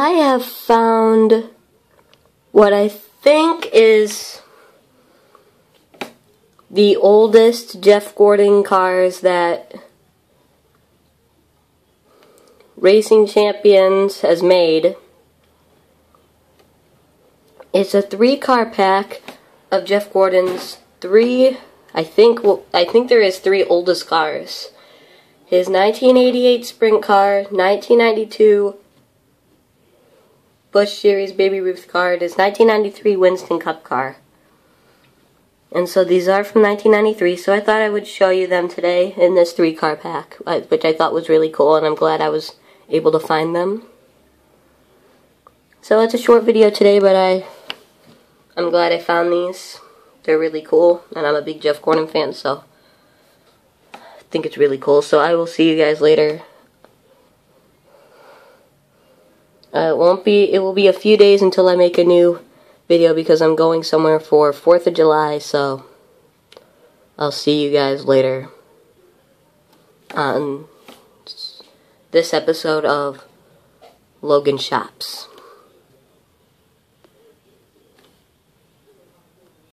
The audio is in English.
I have found what I think is the oldest Jeff Gordon cars that Racing Champions has made. It's a three car pack of Jeff Gordon's three, I think, well, I think there is three oldest cars. His 1988 sprint car, 1992 Busch Series Baby Ruth car, his 1993 Winston Cup car. And so these are from 1993, so I thought I would show you them today in this three car pack, which I thought was really cool, and I'm glad I was able to find them. So it's a short video today, but I, I'm glad I found these. They're really cool, and I'm a big Jeff Gordon fan, so I think it's really cool. So I will see you guys later. Uh, it won't be, it will be a few days until I make a new video because I'm going somewhere for 4th of July, so I'll see you guys later on this episode of Logan Shops.